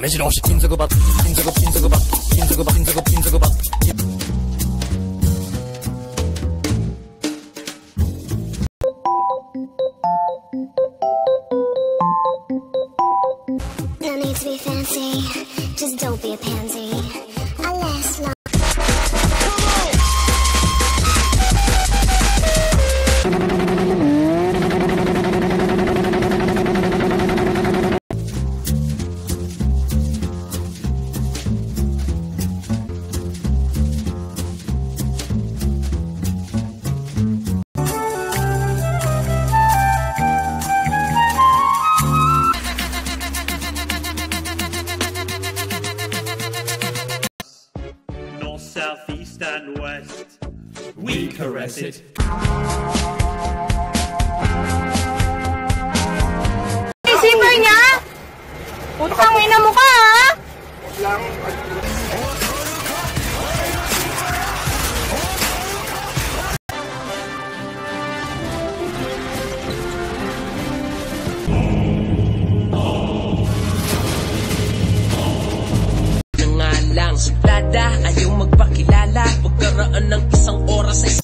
目白押し金属バット金属金属バット金属バット金属金属バット No need to be fancy, just don't south, east, and west. We caress it. Receiver niya? Putang ina mo ka, ha? na nga lang Suplada, ayaw magpakilala. Pagkaroon ng isang oras ay